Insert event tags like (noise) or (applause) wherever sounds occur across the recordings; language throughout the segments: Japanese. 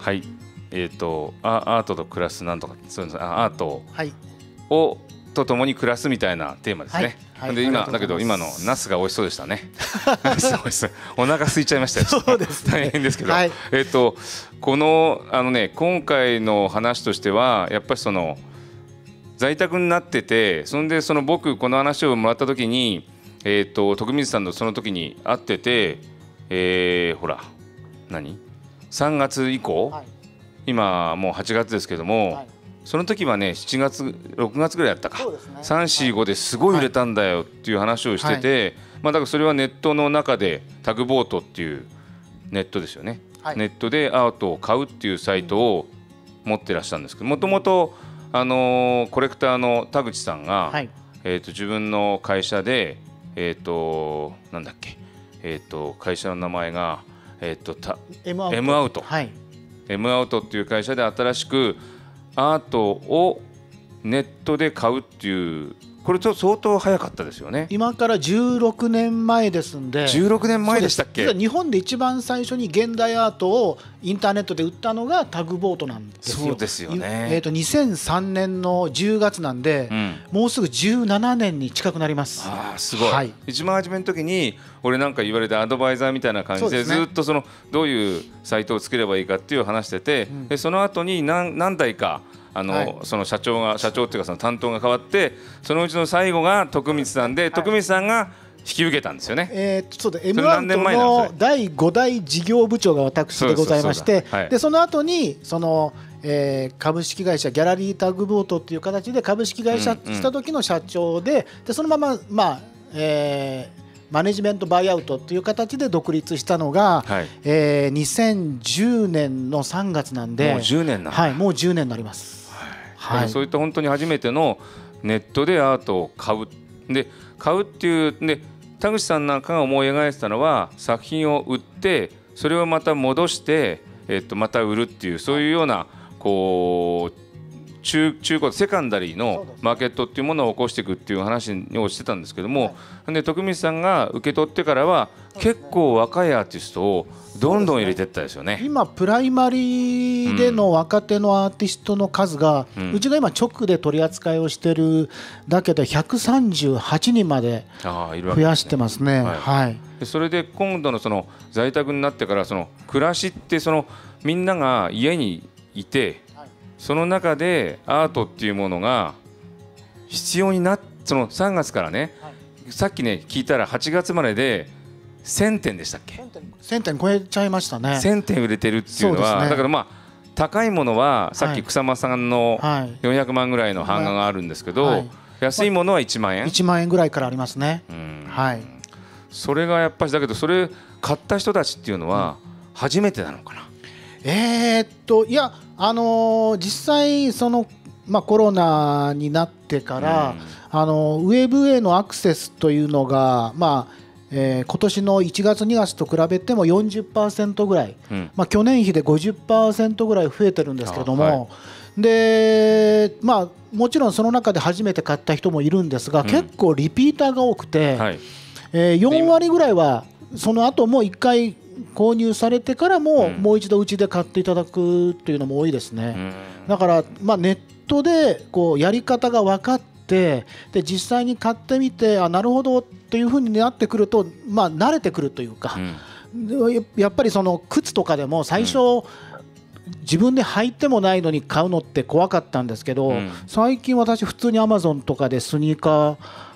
はい。えっ、とアアートと暮らすなんとかそうですあアートはい。をと共に暮らすみたいなテーマですね。はい。はい。で今だけど今のナスが美味しそうでしたね。(laughs) (laughs) お腹空いちゃいましたよ。そうですね。大変ですけど、はい。えっ、とこのあのね今回の話としてはやっぱりその在宅になっててそんでその僕この話をもらった時にえっ、と徳光さんのその時に会ってて、えーほら何？3月以降、はい。今もう8月ですけども。はい。その時はね7月6月ぐらいだったか、ね。345ですごい売れたんだよっていう話をしてて、まあ、だからそれはネットの中でタグボートっていうネットですよね、はい。ネットでアートを買うっていうサイトを持ってらっしゃるんですけどもともとあのーコレクターの田口さんが、はい。えー、と自分の会社でえっ、となんだっけえっ、と会社の名前がえっ、とた M アウト M アウトはい。M アウトっていう会社で新しくアートをネットで買うっていうこれちょっと相当早かったですよね。今から16年前ですんで。16年前でしたっけ？日本で一番最初に現代アートをインターネットで売ったのがタグボートなんですよ。そうですよね。えー、と2003年の10月なんで、うん。もうすぐ17年に近くなります。あーすごい、はい。一番初めの時に俺なんか言われてアドバイザーみたいな感じでね。ずっとそのどういうサイトを作ればいいかっていう話してて、ん。でその後に何何台かあの、はい。その社長が社長っていうかその担当が変わってそのうちの最後が徳光さんで、徳光さんが引き受けたんですよね。えー、そうだれ M アウト何年前なんそれの第5代事業部長が私でございましてはい。でその後にその、えー株式会社ギャラリータグボートっていう形で株式会社うんうん。した時の社長で,、でそのまま、まあえーマネジメントバイアウトっていう形で独立したのが、はい。えー2010年の3月なんで。もう10年なはい、もう10年になります。はい。そういった本当に初めてのネットでアートを買う。で買うっていうで田口さんなんかが思い描いてたのは作品を売ってそれをまた戻して、えっとまた売るっていうそういうようなこう中中古セカンダリーのマーケットっていうものを起こしていくっていう話をしてたんですけども、で徳光さんが受け取ってからは結構若いアーティストをどんどん入れていったですよね。今プライマリーでの若手のアーティストの数が、ううんちが今直で取り扱いをしてるだけで138人まで増やしてますね。はい。はい、でそれで今度のその在宅になってからその暮らしってそのみんなが家にいてはい。その中でアートっていうものが必要になっその3月からねはい。さっきね聞いたら8月までで1000点でしたっけ？1000点超えちゃいましたね。1000点売れてるっていうのはね。だからまあ高いものはさっき草間さんのはい、400万ぐらいの版画があるんですけど、はい。安いものは1万円、1万円ぐらいからありますね。うん。はい、それがやっぱりだけどそれ買った人たちっていうのは初めてなのかな、えーっといやあのー実際そのまあコロナになってから、あのウェブへのアクセスというのがまあ、えー今年の1月2月と比べても40%ぐらい、うん。まあ、去年比で50%ぐらい増えてるんですけども、でまあもちろんその中で初めて買った人もいるんですが、ん。結構リピーターが多くて、はい。えー4割ぐらいはその後も1回購入されてからも、うん。もう一度うちで買っていただくっていうのも多いですね。うん。だから、まあ、ネットでこうやり方が分かってで実際に買ってみてあなるほどっていうふうになってくると、まあ、慣れてくるというかう、ん。でややっぱりその靴とかでも最初、自分で履いてもないのに買うのって怖かったんですけど、うん。最近私普通にアマゾンとかでスニーカ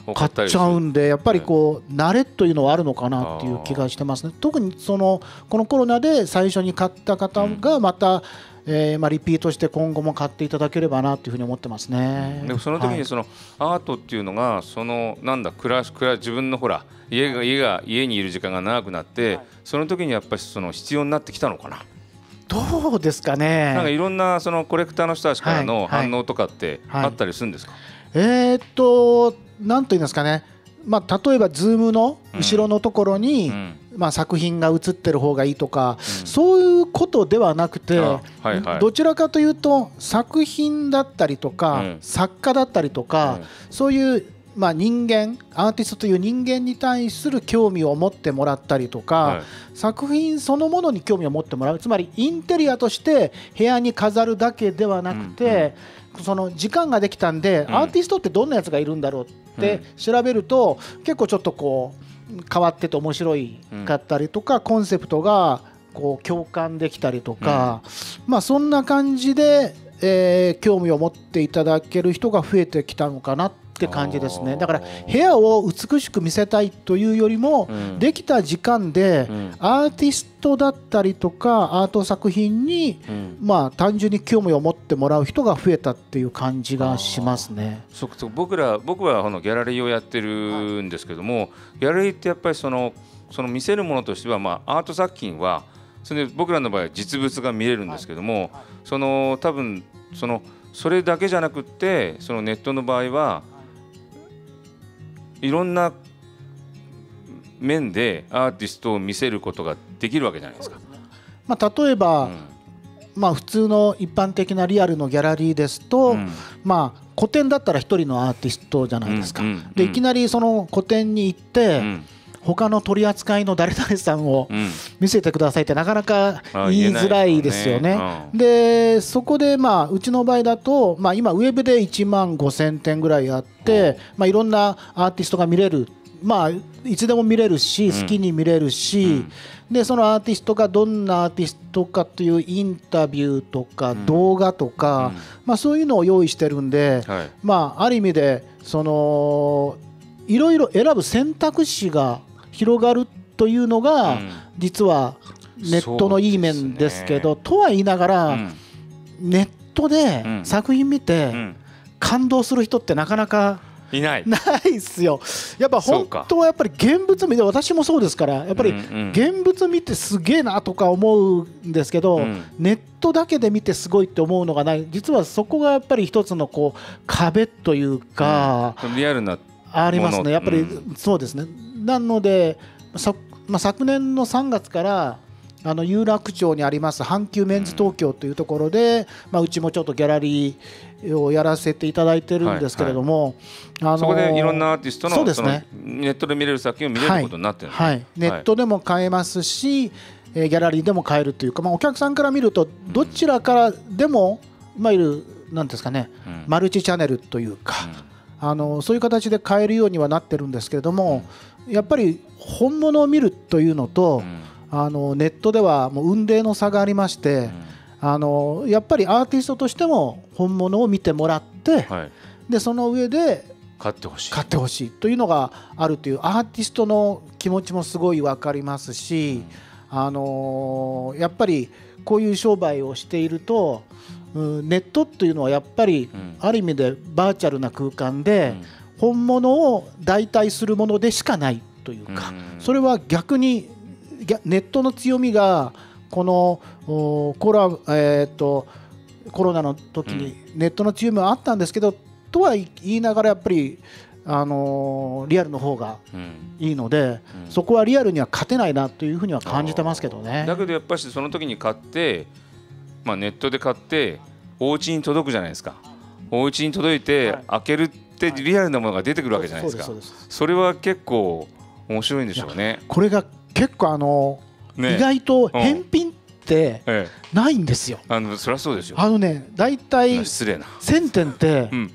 ー買っちゃうんでやっぱりこう慣れというのはあるのかなっていう気がしてますね。特にそのこのコロナで最初に買った方がまた、えーまあ、リピートして今後も買っていただければなというふうに思ってますね。でもその時はい。にそのアートっていうのがそのなんだ暮らし暮ら自分のほら家が家が家にいる時間が長くなって、はい。その時にやっぱりその必要になってきたのかな、どうですかなんかね。いろんなそのコレクターの人たちからのはい。はい。反応とかってはい。あったりするんですか、えーっとなんというんですかね、まあ、例えば Zoom の後ろのところに、うんまあ、作品が映ってる方がいいとか、うん。そういうことではなくて、あはいはい。どちらかというと作品だったりとか、うん。作家だったりとか、そういうまあ、人間アーティストという人間に対する興味を持ってもらったりとか、はい、作品そのものに興味を持ってもらうつまりインテリアとして部屋に飾るだけではなくて、うんうん、その時間ができたんで、うん、アーティストってどんなやつがいるんだろうって調べると、うん、結構ちょっとこう変わってて面白いかったりとか、コンセプトがこう共感できたりとか、まあそんな感じでえー、興味を持っていただける人が増えてきたのかなって感じですね。だから部屋を美しく見せたいというよりも、うん、できた時間で、アーティストだったりとかアート作品に、うん、まあ単純に興味を持ってもらう人が増えたっていう感じがしますね。そそ僕ら僕はこのギャラリーをやってるんですけども、はい、ギャラリーってやっぱりそのその見せるものとしては、まあ、アート作品はそれで僕らの場合は実物が見れるんですけども、その多分そのそれだけじゃなくってそのネットの場合はいろんな面でアーティストを見せることができるわけじゃないですか。まあ、例えば、うん、まあ、普通の一般的なリアルのギャラリーですと、うん、まあ、個展だったら1人のアーティストじゃないですか。でいきなりその個展に行って、うん他の取り扱いの誰々さんを見せてくださいってなかなか言いづらいですよね。でそこでまあうちの場合だと、まあ、今ウェブで1万5000点ぐらいあって、まあ、いろんなアーティストが見れる。まあ、いつでも見れるし好きに見れるし、でそのアーティストがどんなアーティストかというインタビューとか動画とか、まあ、そういうのを用意してるんで、まあ、ある意味でそのいろいろ選ぶ選択肢が広がるというのが、実はネットのいい面ですけど、とは言いながら、ネットで作品見て感動する人ってなかなかいない。ないっすよ。やっぱ本当はやっぱり現物見て私もそうですからやっぱり現物見てすげえなとか思うんですけど、ネットだけで見てすごいって思うのがない。実はそこがやっぱり一つのこう壁というか、リアルなありますね。やっぱりそうですね。なので、まあ、昨年の3月からあの有楽町にあります阪急メンズ東京というところで、まあ、うちもちょっとギャラリーをやらせていただいてるんですけれども、はい。はい、あのそこでいろんなアーティストのそうです、ね、ネットで見れる作品を見れることになってる、はい、はい、ネットでも買えますし、えー、ギャラリーでも買えるというか、まあ、お客さんから見るとどちらからでも、いわゆるなんですかね、うん、マルチチャンネルというか、うん、あのそういう形で買えるようにはなってるんですけれども、うん。やっぱり本物を見るというのと、あのネットではもう運命の差がありまして、あのやっぱりアーティストとしても本物を見てもらって、はい、でその上で買ってほしい。買ってほしいというのがあるというアーティストの気持ちもすごい分かりますし、うん、あのやっぱりこういう商売をしていると、うん、ネットというのはやっぱり、ある意味でバーチャルな空間で、うん。本物を代替するものでしかないというかそれは逆にネットの強みがこのコロ,、えー、とコロナの時にネットの強みはあったんですけど、とは言いながらやっぱりあのリアルの方がいいので、うん、そこはリアルには勝てないなというふうには感じてますけどね。だけどやっぱりその時に買って、まあ、ネットで買ってお家に届くじゃないですか。お家に届いて開けるってリアルなものが出てくるわけじゃないですか、それは結構面白いんでしょうね。これが結構あの、ね、意外と返品ってないんですよ、あのそりゃそうですよ。あのね大体失礼な。1000点って、うん、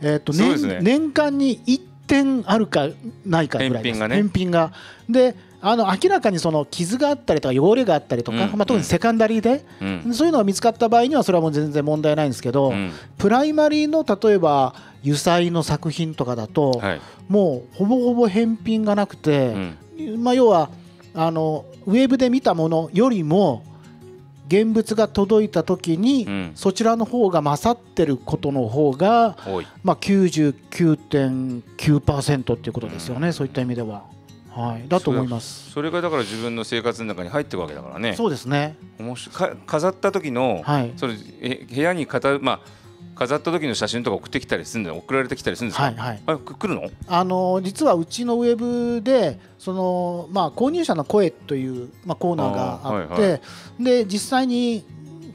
えーと年ね、年間に1点あるかないかぐらいです。返品がね。返品が。であの明らかにその傷があったりとか汚れがあったりとか、うん、まあ、特にセカンダリーで、うん、そういうのが見つかった場合にはそれはもう全然問題ないんですけど、うん、プライマリーの例えば油彩の作品とかだと、はい、もうほぼほぼ返品がなくて、まあ、要はあのウェブで見たものよりも現物が届いた時に、そちらの方が勝ってることの方が、まあ、99.9%っていうことですよね、そういった意味では。はい、だと思います。それがだから自分の生活の中に入ってるわけだからね。そうですね。面白か飾った時の、はい、それえ部屋に飾まあ飾った時の写真とか送ってきたりするんだ送られてきたりするんですか、はいはい、あ来るの？あの実はうちのウェブでその、まあ、購入者の声という、まあ、コーナーがあって、はいはい、で実際に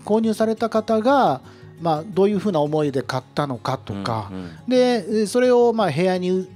購入された方がまあ、どういうふうな思いで買ったのかとか、うんうん、でそれをまあ部屋に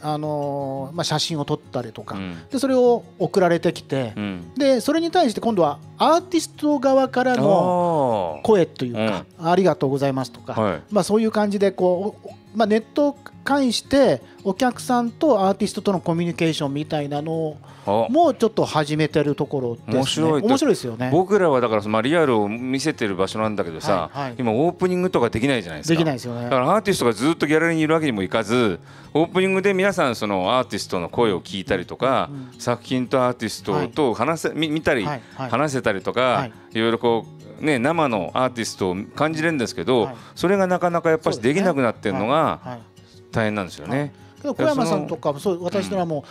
あのーまあ、写真を撮ったりとか、うん。でそれを送られてきて、うん。でそれに対して今度はアーティスト側からのあ声というか、ありがとうございますとか、あはい。まあ、そういう感じでこう、まあ、ネットを介してお客さんとアーティストとのコミュニケーションみたいなのあ。もちょっと始めてるところですね。面白い面白いですよね。僕らはだからそのまあリアルを見せてる場所なんだけどさ、はいはい。今オープニングとかできないじゃないですか。できないですよね。だからアーティストがずっとギャラリーにいるわけにもいかずオープニングで皆さんそのアーティストの声を聞いたりとか、作品とアーティストと話せ、み見たり、はい。はい。話せたりとか、はい。い、ろいろこうね生のアーティストを感じれるんですけど、はい。それがなかなかやっぱりできなくなってるのがはい。はい。大変なんですよね。けど小山さんとかもそう私らも、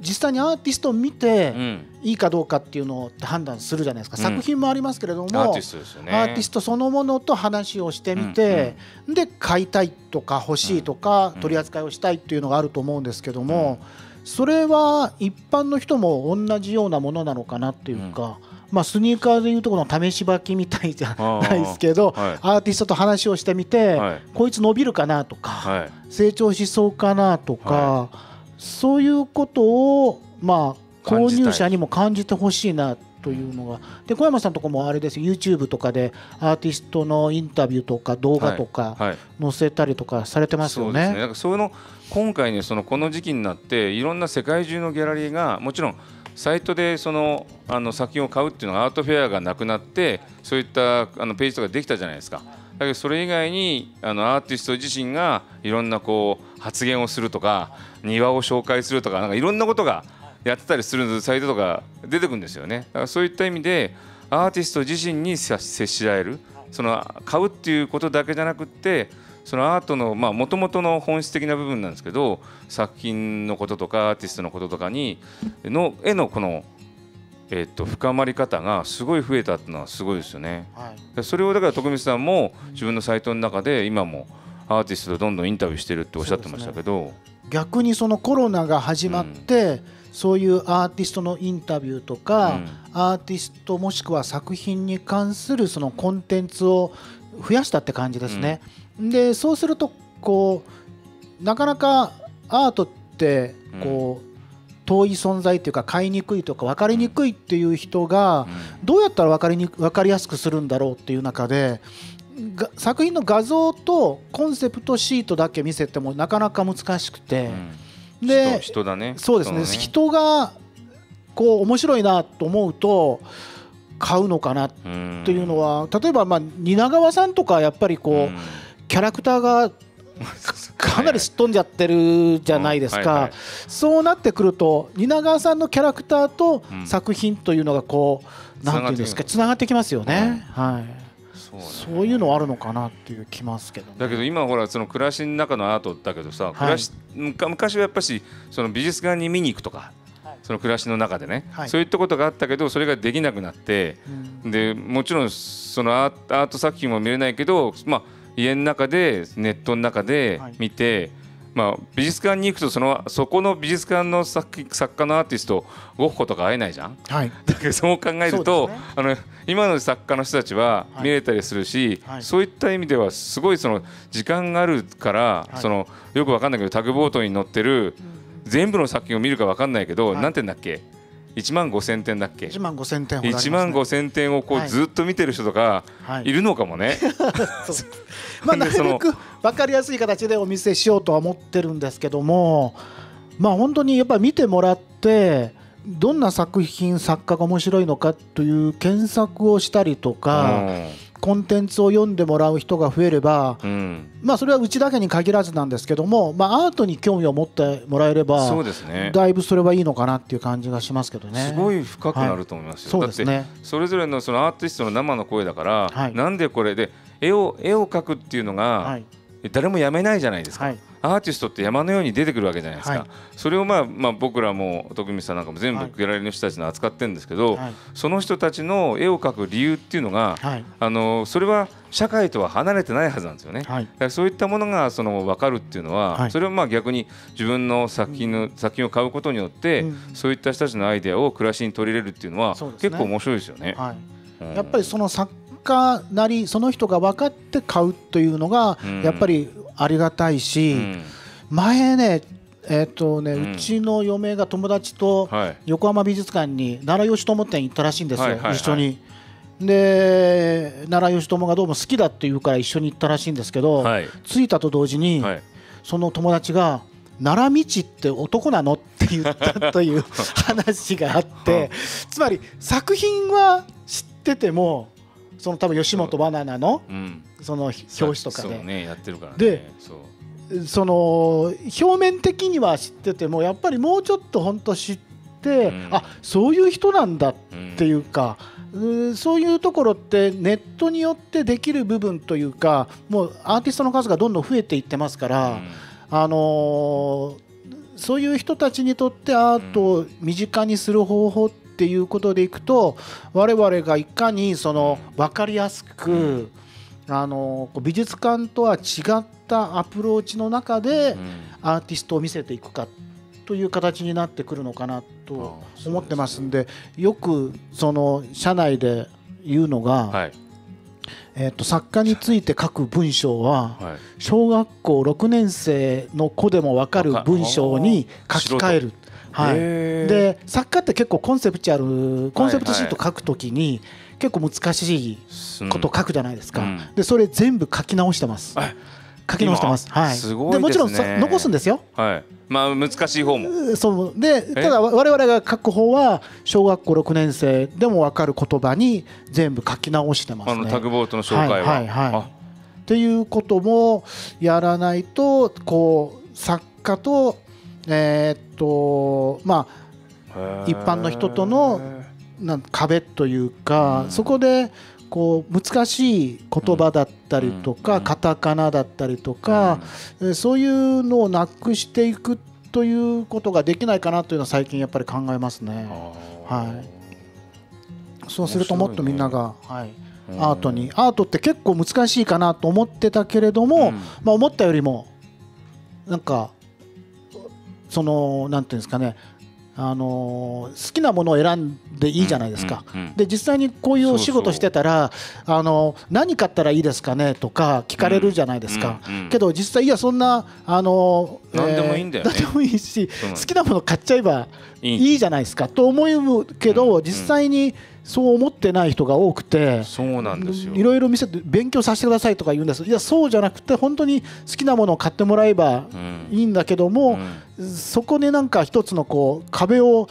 実際にアーティストを見て、うん、いいかどうかっていうのを判断するじゃないですか、うん。作品もありますけれどもアーティストですよね。アーティストそのものと話をしてみて、で買いたいとか欲しいとか、うん。取り扱いをしたいっていうのがあると思うんですけども、それは一般の人も同じようなものなのかなっていうか、まあ、スニーカーでいうとこの試し履きみたいじゃないですけど、はい。アーティストと話をしてみて、はい。こいつ伸びるかなとか、はい。成長しそうかなとか、そういうことをまあ購入者にも感じてほしいなというのが。で小山さんとかもあれですよ。YouTube とかでアーティストのインタビューとか動画とかはい。載せたりとかされてますよね。今回ねそのこの時期になっていろんな世界中のギャラリーがもちろんサイトでそのあの作品を買うっていうのはアートフェアがなくなってそういったあのページとかできたじゃないですか。だけどそれ以外にあのアーティスト自身がいろんなこう発言をするとか庭を紹介するとかなんかいろんなことがやってたりするサイトとか出てくるんですよね。だからそういった意味でアーティスト自身に接接しられるその買うっていうことだけじゃなくってそのアートのもともとの本質的な部分なんですけど作品のこととかアーティストのこととかにの絵のこの、えっと深まり方がすごい増えたっていうのはすごいですよね。はい。でそれをだから徳光さんも自分のサイトの中で今もアーティストとどんどんインタビューしてるっておっしゃってましたけど、逆にそのコロナが始まって、そういうアーティストのインタビューとか、うん。アーティストもしくは作品に関するそのコンテンツを増やしたって感じですね。でそうするとこうなかなかアートってこう、遠い存在っていうか買いにくいとか分かりにくいっていう人がどうやったら分かりに分かりやすくするんだろうっていう中でが作品の画像とコンセプトシートだけ見せてもなかなか難しくて、うん。で人人だね。そうですね。人の人がこう面白いなと思うと買うのかなっうんていうのは例えばまあ蜷川さんとかやっぱりこう、うんキャラクターがかなりすっ飛んじゃってるじゃないですか、そうなってくると蜷川さんのキャラクターとうん。作品というのがこう、なんていうんですかつながってきますよね、はい、そうね。そういうのあるのかなっていう気ますけど、ね、だけど今ほらその暮らしの中のアートだけどさ、暮らし昔はやっぱしその美術館に見に行くとか、はい。その暮らしの中でね、はい。そういったことがあったけどそれができなくなって、うん。でもちろんそのアーアート作品も見れないけど、まあ、家の中でネットの中で見て、まあ、美術館に行くとそのそこの美術館の作作家のアーティストゴッホとか会えないじゃん？はい。(laughs) だけどそう考えると、ね。あの今の作家の人たちははい。見れたりするし、はい。そういった意味ではすごいその時間があるから、はい。そのよくわかんないけどタグボートに乗ってる全部の作品を見るかわかんないけど、はい。なんて言うんだっけ？1万5千点だっけ？1万5000点ほどあります、1ね、万5千点をこうはい。ずっと見てる人とかはい。いるのかもね。(laughs) (laughs) まあ、なるべく分かりやすい形でお見せしようとは思ってるんですけどもまあ本当にやっぱり見てもらってどんな作品作家が面白いのかという検索をしたりとか、コンテンツを読んでもらう人が増えれば、うん。うんまあ、それはうちだけに限らずなんですけども、まあ、アートに興味を持ってもらえればそうですね。だいぶそれはいいのかなっていう感じがしますけどね。すごい深くなると思いますよ。そうですね。だってそれぞれのそのアーティストの生の声だから、はい。なんでこれで絵を絵を描くっていうのが、はい誰もやめないじゃないですか、はい。アーティストって山のように出てくるわけじゃないですか、はい。それをまあ、まあ、僕らも徳光さんなんかも全部はいギャラリーの人たちの扱ってるんですけど、はい。その人たちの絵を描く理由っていうのが、はい。あのそれは社会とは離れてないはずなんですよね。はい。だからそういったものがその分かるっていうのは、はい。それはまあ逆に自分の作品の、作品を買うことによって、うん。そういった人たちのアイデアを暮らしに取り入れるっていうのはね。結構面白いですよね。やっぱりその作家なりその人が分かって買うというのがうん。やっぱりありがたいし、うん。前ねえっ、とね、うちの嫁が友達と横浜美術館に奈良義朝展行ったらしいんですよ、一緒に。で奈良義朝がどうも好きだって言うから一緒に行ったらしいんですけど、はい、着いたと同時に、はい、その友達が「奈良道って男なの?」って言ったという話があって (laughs) つまり作品は知っててもその多分吉本バナナのその表紙とかで。ね、やってるからね。でその表面的には知っててもやっぱりもうちょっと本当知って、うん、あそういう人なんだっていうか、うん、そういうところってネットによってできる部分というかもうアーティストの数がどんどん増えていってますから、うん、あのー、そういう人たちにとってアートを身近にする方法っていうことでいくと我々がいかにその分かりやすく、あの美術館とは違ったアプローチの中でアーティストを見せていくかという形になってくるのかなと思ってますんでよくその社内で言うのが、えと作家について書く文章は小学校6年生の子でも分かる文章に書き換える。はい、で作家って結構コンセプチュアルコンセプトシート書くときに結構難しいこと書くじゃないですか、でそれ全部書き直してます。書き直してます。はい。すごいでもちろん残すんですよ。はい。まあ難しい方も。そうでただ我々が書く方は小学校6年生でも分かる言葉に全部書き直してますね。あのタグボートの紹介は。はいはい、はい、っていうこともやらないとこう作家とえー、っとまあ一般の人とのなん壁というか、そこでこう難しい言葉だったりとか、カタカナだったりとか、そういうのをなくしていくということができないかなというのは最近やっぱり考えますね。はい、そうするともっとみんなが、はい、アートに。アートって結構難しいかなと思ってたけれども、まあ、思ったよりもなんかそのなんていうんですかね。あの好きなものを選んでいいじゃないですか、で実際にこういうお仕事してたらあの何買ったらいいですかね？とか聞かれるじゃないですか、けど実際いやそんなあの何でもいいんだよ、ね、何でもいいし好きなもの買っちゃえばいい。じゃないですか。と思うけど実際にそう思ってない人が多くてそうなんですよ。いろいろ見せて勉強させてくださいとか言うんです。いやそうじゃなくて本当に好きなものを買ってもらえばいいんだけども、そこでなんか一つのこう壁を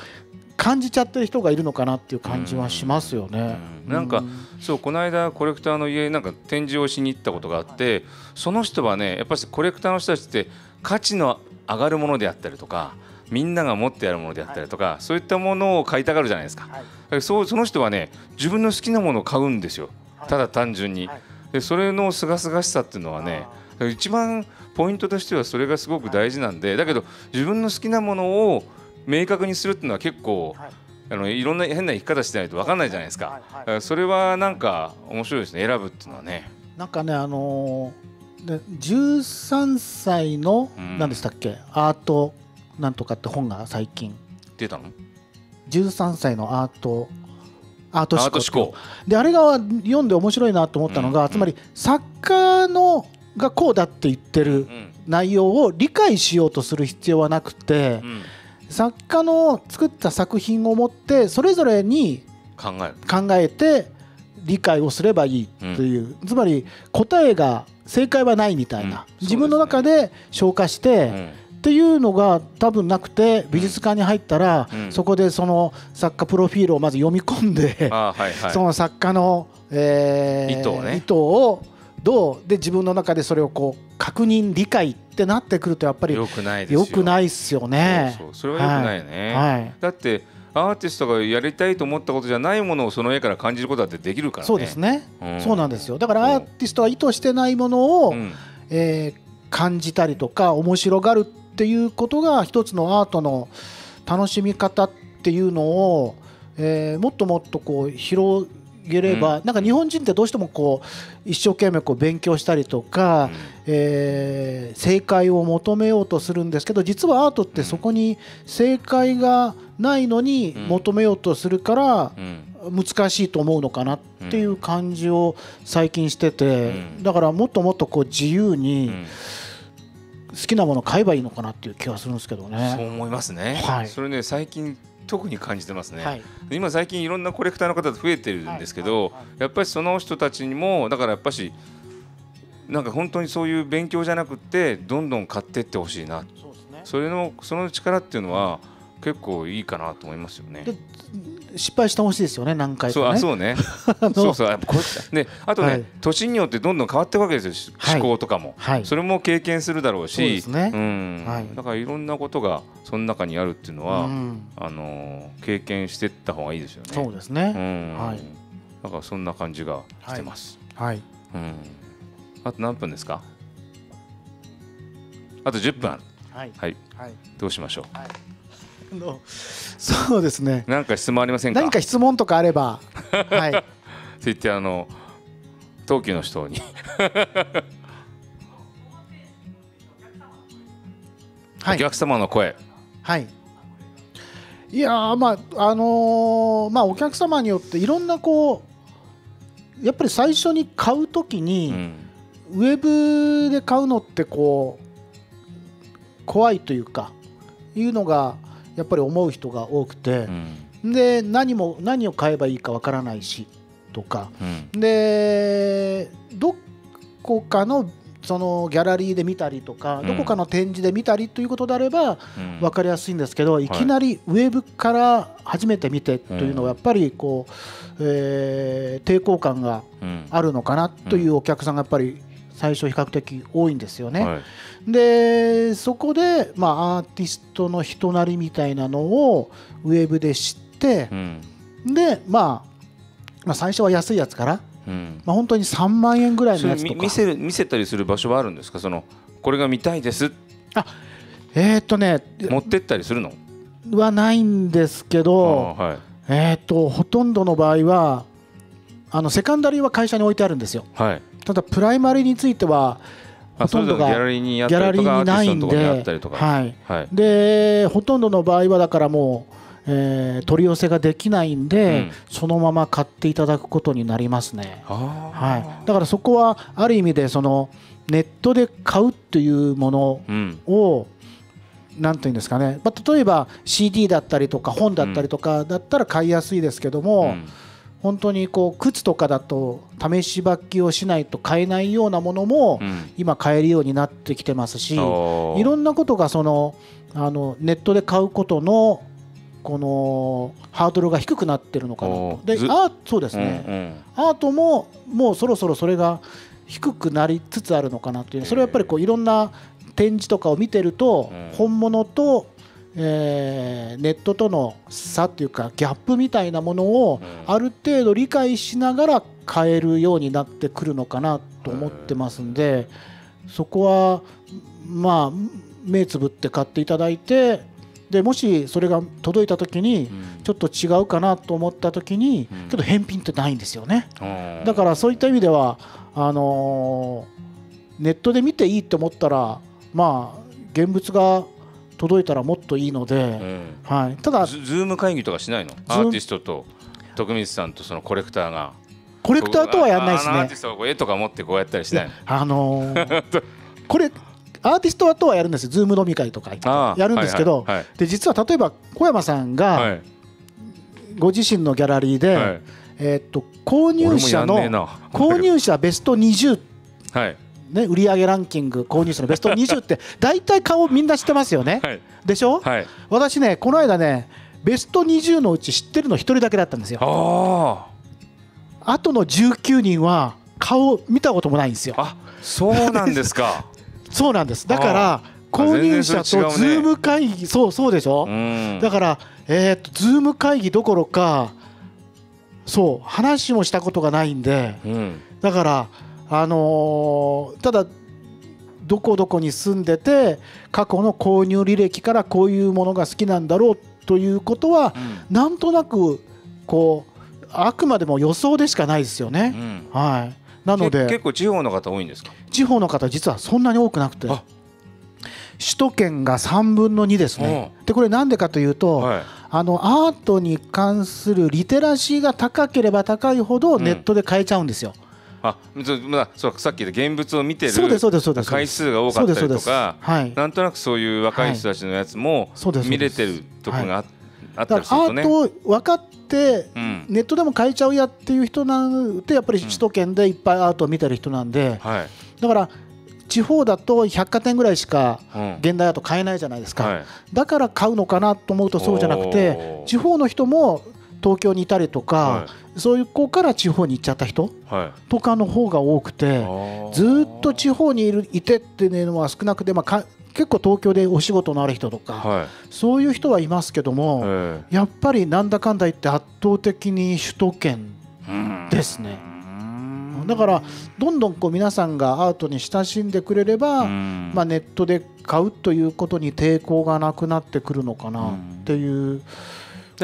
感じちゃってる人がいるのかなっていう感じはしますよね。うん、なんか、そうこの間コレクターの家なんか展示をしに行ったことがあってその人はねやっぱりコレクターの人たちって価値の上がるものであったりとかみんなが持ってやるものであったりとか、はい、そういったものを買いたがるじゃないですか、はい、そうその人はね自分の好きなものを買うんですよ。ただ単純に、でそれのすがすがしさっていうのはね一番ポイントとしてはそれがすごく大事なんでだけど自分の好きなものを明確にするっていうのは結構、はい、あのいろんな変な生き方してないと分かんないじゃないですか,、それはなんか面白いですね。選ぶっていうのはね。なんかねあのー、13歳の、何でしたっけ？アートなんとかって本が最近。出たの ?13 歳のアートアート思考。であれが読んで面白いなと思ったのが、うん、つまり作家のがこうだって言ってる内容を理解しようとする必要はなくて、うん、作家の作った作品を持ってそれぞれに考えて理解をすればいいという、うん、つまり答えが正解はないみたいな、うん、自分の中で消化して、っていうのが多分なくて美術館に入ったら、そこでその作家プロフィールをまず読み込んで、その作家の、えー、意図を、どうで自分の中でそれをこう確認理解ってなってくるとやっぱりよくないですよ。よくないっすよね。そうそれはよくないよね、はい、だってアーティストがやりたいと思ったことじゃないものをその絵から感じることだってできるから、ね、そうですね、うん、そうなんですよ。だからアーティストが意図してないものを、うん、えー、感じたりとか面白がるっていうことが一つのアートの楽しみ方っていうのを、えー、もっともっとこう広げれば、うん、なんか日本人ってどうしてもこう一生懸命こう勉強したりとか、うん、えー、正解を求めようとするんですけど実はアートってそこに正解がないのに求めようとするから難しいと思うのかなっていう感じを最近しててだからもっともっとこう自由にきなもの買えばいいのかなっていう気がするんですけどね。そう思いますね。はい。それね最近特に感じてますね、はい。今最近いろんなコレクターの方増えてるんですけど、やっぱりその人たちにもだからやっぱしなんか本当にそういう勉強じゃなくってどんどん買ってってほしいな。そね。それのその力っていうのは結構いいかなと思いますよね。で失敗してほしいですよね何回そうかね。あそうね (laughs) あのそうそうやっぱこうねあとね、はい年によってどんどん変わっていくわけですよはい思考とかも、はいそれも経験するだろうしそうですねんはいだからいろんなことがその中にあるっていうのは、うんあのー経験していった方がいいですよね。そうですね。うんはいだからそんな感じがしてます。はい。うん。あと何分ですか？あと10分。はい。はい。はい。どうしましょあのそうですねう。。なんか質問ありませんか？何か質問とかあれば、はい。そう言ってあの東急の人にはい。お客様の声。はい。いやーまああのーまあお客様によっていろんなこうやっぱり最初に買うときうに、ん。ウェブで買うのってこう怖いというかいうのがやっぱり思う人が多くてう、ん。で何も何を買えばいいかわからないしとか。うん。でどこかのそのギャラリーで見たりとか、うん。どこかの展示で見たりということであればうん。分かりやすいんですけど、い。きなりウェブから初めて見てというのはやっぱりこう、えー抵抗感がうん。あるのかなというお客さんがやっぱり最初比較的多いんですよね。はいでそこで、まあ、アーティストの人なりみたいなのをウェブで知ってう、ん。で、まあ、まあ最初は安いやつから、うん。まあ、本当に3万円ぐらいのやつとかみ見せる見せたりする場所はあるんですか？そのこれが見たいですえーっとね持ってったりするの？はないんですけあど、はいえーっとほとんどの場合はあのセカンダリーは会社に置いてあるんですよはい。ただプライマリーについてはあほとんどがギャラリーにないんで。はい、はい。でほとんどの場合はだからもう、えー取り寄せができないんで、うんそのまま買っていただくことになりますね、あはい、だからそこはある意味でそのネットで買うっていうものい。うん。をなんていうんですかね、まあ、例えば CD だったりとか本だったりとかだったら買いやすいですけども、うん本当にこう靴とかだと試し履きをしないと買えないようなものもうん。今買えるようになってきてますし、いろんなことがそのあのネットで買うことのこのハードルが低くなってるのかなと。でアーそうですね、アートももうそろそろそれが低くなりつつあるのかなという。それはやっぱりこういろんな展示とかを見てるとうん。本物と、えーネットとの差っていうかギャップみたいなものをうん。ある程度理解しながら買えるようになってくるのかなと思ってますんでそこはまあ目つぶって買っていただいてでもしそれが届いた時にうん。ちょっと違うかなと思った時にうん。けど返品ってないんですよね。うん。だからそういった意味ではあのーネットで見ていいと思ったらまあ現物が届いたらもっといいので、うん。はい、ただズ Zoom 会議とかしないの？アーティストと徳光さんとそのコレクターが。コレクターとはやらないですねアーティストがこう絵とか持ってこうやったりしないのあのー (laughs) これアーティストとはやるんですよ、 Zoom 飲み会とか。やるんですけど、はいはいで実は例えば小山さんがはい。ご自身のギャラリーで、はい。えーっと購入者の購入者ベスト20、はいね、売上ランキング購入者のベスト20って (laughs) 大体顔みんな知ってますよね、はい。でしょ、はい。私ねこの間ねベスト20のうち知ってるの1人だけだったんですよ。ああとの19人は顔見たこともないんですよ。ああそうなんですか。(laughs) そうなんです。だから購入者と Zoom 会議そうそうでしょ、うん。だから、えー、とズーム会議どころかそう話もしたことがないんでうん。だから、あのーただどこどこに住んでて過去の購入履歴からこういうものが好きなんだろうということはなんとなくこうあくまでも予想でしかないですようね。ん。はい、なのけ結で構地方の方多いんですか？地方の方実はそんなに多くなくて。あ。首都圏が3分の2ですね。でこれなんでかというと、はい。あのアートに関するリテラシーが高ければ高いほどうん。ネットで買えちゃうんですよ。あそまあそうさっき言った現物を見てるそうですそうですそうです。回数が多かったりとか、はい。なんとなくそういう若い人たちのやつも見れてるとこがあ,、あったりするとね。ートを分かってうん。ネットでも買えちゃうやっていう人なんてやっぱり首都圏でいっぱいアートを見てる人なんで、はい。だから地方だと百貨店ぐらいしかうん。現代アート買えないじゃないですか、はい。だから買うのかなと思うとそうじゃなくて地方の人も東京にいたりとか、はそういう子から地方に行っちゃった人はい。とかの方が多くてずーっと地方にいるいてっていうのは少なくて、まあ、か結構東京でお仕事のある人とか、はい。そういう人はいますけども、え。やっぱりなんだかんだ言って圧倒的に首都圏ですね。うん。だからどんどんこう皆さんがアートに親しんでくれれば、うん。まあ、ネットで買うということに抵抗がなくなってくるのかなっていう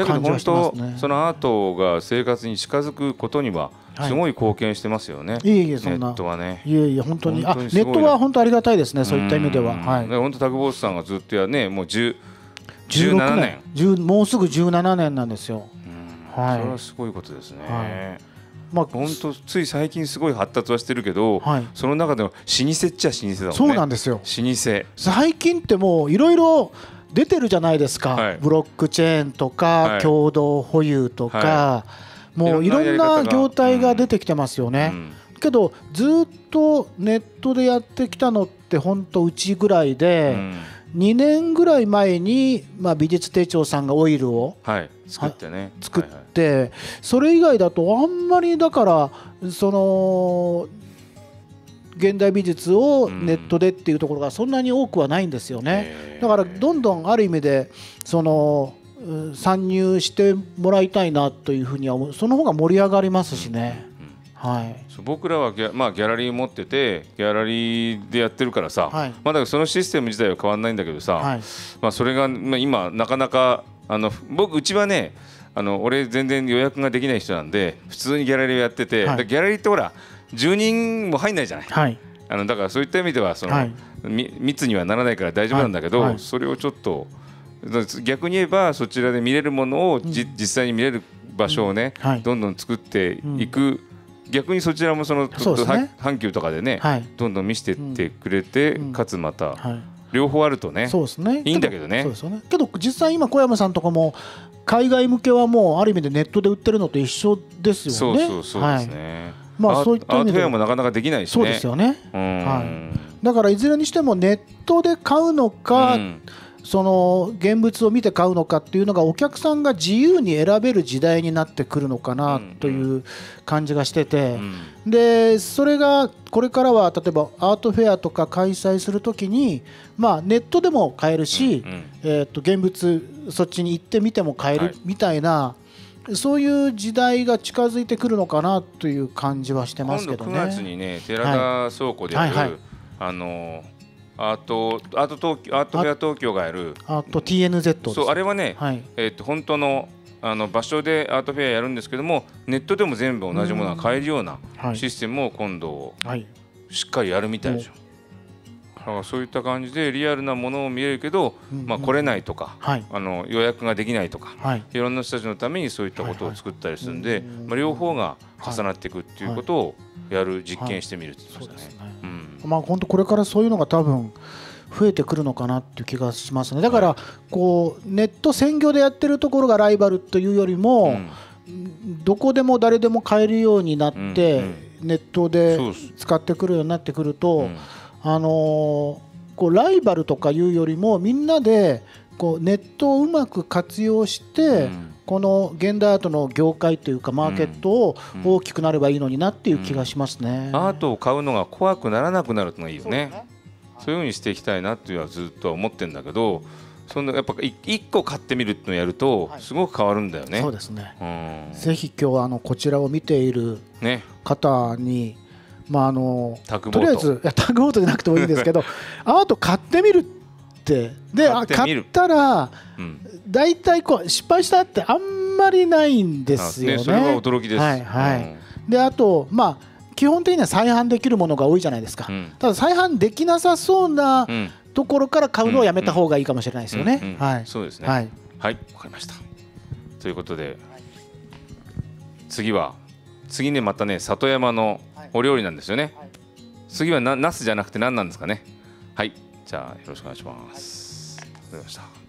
だけど本当、ね。そのアートが生活に近づくことにははいすごい貢献してますよね、いえいえそネんなットはね。いえいえ本当にあネットは本当ありがたいですねそういった意味では。うんはいね本当タグボースさんがずっとやねもう10 16 17年10もうすぐ17年なんですよ。うんはいそれはすごいことですね。はいまあ本当つい最近すごい発達はしてるけど、はいその中でも老舗っちゃ老舗だもんね。そうなんですよ。老舗。最近ってもういろいろ出てるじゃないですか、はい。ブロックチェーンとか、はい。共同保有とか、はもういろんな業態が出てきてますよね。うん。けどずっとネットでやってきたのって本当うちぐらいで、うん。2年ぐらい前に、まあ、美術手帳さんがオイルをはい。作ってね。作って、それ以外だとあんまりだからその現代美術をネットでっていうところがそんなに多くはないんですよね。だからどんどんある意味でそのうん参入してもらいたいなというふうには思う。その方が盛り上がりますしね。はい。僕らはギャ,、まあ、ギャラリー持っててギャラリーでやってるからさ、はい。まあ、だそのシステム自体は変わらないんだけどさ、はい。まあ、それが、まあ、今なかなかあの僕うちはねあの俺全然予約ができない人なんで普通にギャラリーをやってて、はい。ギャラリーってほら10人も入んないじゃない。はい。あのだからそういった意味ではその、はい。み密にはならないから大丈夫なんだけど、はい。はい。それをちょっとだ逆に言えばそちらで見れるものをじ、実際に見れる場所をね、はい。どんどん作っていく、逆にそちらもそのそね。は阪急とかでね、はい。どんどん見せてってくれて、うん。かつまたはい。両方あるとね、そうですね。いいんだけどね。そうですよね。けど実際今小山さんとかも海外向けはもうある意味でネットで売ってるのと一緒ですよそうね。そうそうですはい。ね。まあアそういった意味でアートフェアもなかなかできないしね。そうですよね。うん。はだからいずれにしてもネットで買うのか、うんその現物を見て買うのかっていうのがお客さんが自由に選べる時代になってくるのかなという感じがしてて、うんでそれがこれからは例えばアートフェアとか開催するときに、まあ、ネットでも買えるし、うんえー、と現物そっちに行ってみても買えはいるみたいな、そういう時代が近づいてくるのかなという感じはしてま今度9すけどね。月にね寺田倉庫でやる、はい。はいあのアートアート東京アートフェア東京がやるあと TNZ ですそうあれはね、はい。えっと本当のあの場所でアートフェアやるんですけどもネットでも全部同じものが買えるようなはい。システムを今度はい。しっかりやるみたいでしょ。そういった感じでリアルなものを見れるけど、うんまあ、来れないとか、はい。あの予約ができないとかはい。いろんな人たちのためにそういったことを作ったりするんで、はいはいまあ、両方が重なっていくっていうことをやる実験してみるってましたね。あ本当これからそういうのが多分増えてくるのかなっていう気がしますね。だからこうネット専業でやってるところがライバルというよりも、うん。どこでも誰でも買えるようになって、うんうんネットで使ってくるようになってくると、うんあのーこうライバルとかいうよりもみんなでこうネットをうまく活用して、うんこの現代アートの業界というかマーケットをうん大きくなればいいのになっていう気がしますね。アートを買うのが怖くならなくなるのがいいよね。そういうふうにしていきたいなっていうのはずっと思ってるんだけどそのやっぱい一個買ってみるのをやるとはいすごく変わるんだよね。そうですね。うんぜひ今日はあのこちらを見ているね方に、まああのとりあえずいやタグボートじゃなくてもいいんですけどアート買ってみるってであ買買ったらうん大体こう失敗したってあんまりないんですよね。それは驚きです。はいはいうんであとまあ基本的には再販できるものが多いじゃないですか。うんただ再販できなさそうなうんところから買うのをやめた方がいいかもしれないですよね。はい。そうですね。はい。はい、わかりました。ということで、次は次ねまたね里山のはいお料理なんですよね、次はなナスじゃなくて何なんですかね。はい。じゃあよろしくお願いします。ありがとうございました